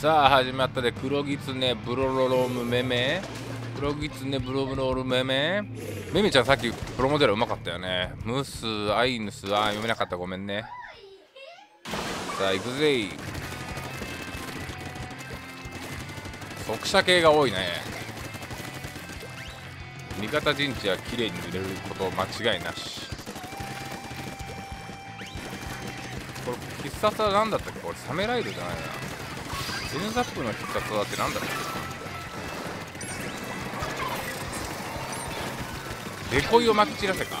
さあ始まったで黒ギツネブロロロムメメ。黒ギツネブロブロルメメ。メメちゃんさっきプロモデルうまかったよね。ムスアイヌスあ読めなかった。ごめんね。さあ行くぜ速射系が多いね。味方陣地は綺麗に塗れること間違いなし。これ必殺は何だったっけ？これサメライドじゃないな。エヌザップの必殺技って何だっけデコイをまき散らせか。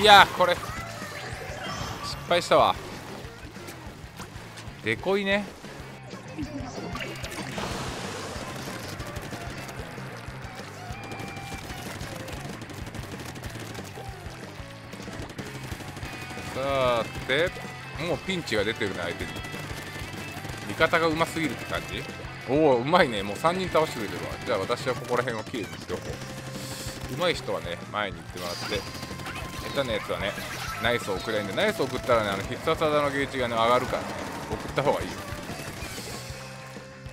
いやこれ。失敗したわ。デコイね。さてもうピンチが出てるね相手に。方がうますぎるって感じ？おおうまいね。もう3人倒してくれてるわ。じゃあ私はここら辺をきれいにしておこう。うまい人はね前に行ってもらって。下手なやつはねナイスを送れんでナイスを送ったらねあの必殺技のゲージがね上がるからね。送った方がいいよ。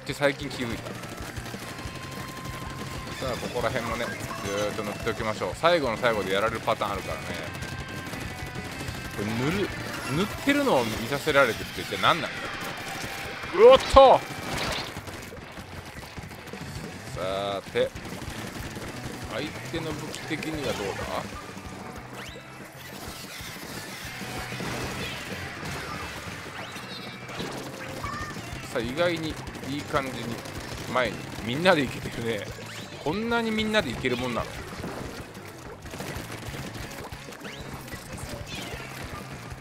って最近気づいた。さあここら辺もねずっと塗っておきましょう。最後の最後でやられるパターンあるからね。これ塗る塗ってるのを見させられてるって一体何なんだおっとさて。相手の武器的にはどうだ？さあ意外にいい感じに前にみんなでいけてるね。こんなにみんなでいけるもんなの？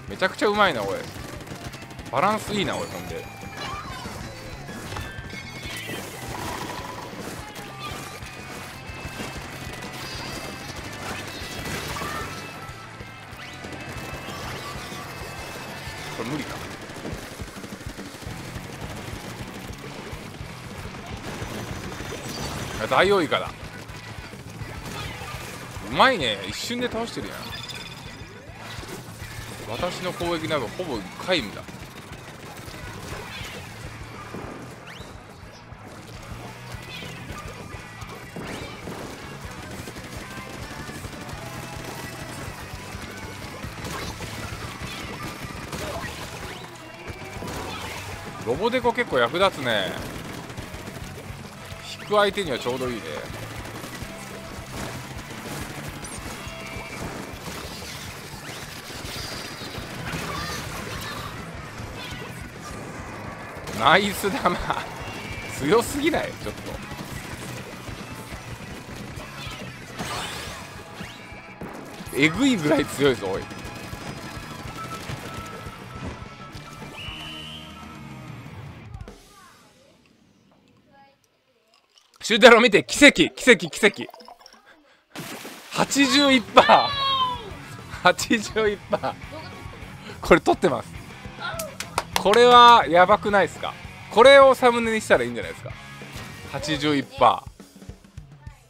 めちゃくちゃうまいなおい。バランスいいなおいほんで。これ無理か。ダイオウイカだ。うまいね。一瞬で倒してるやん。私の攻撃などほぼ皆無だ。ロボデコ結構役立つね。引く相手にはちょうどいいね。ナイス玉。強すぎない？ちょっと。えぐいぐらい強いぞおい。シュータロ見て奇跡奇跡奇跡。81パー。81パー。これ取ってます。これはやばくないですか？これをサムネにしたらいいんじゃないですか？81パー。っ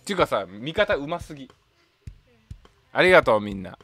ていうかさ味方うますぎ。ありがとうみんな。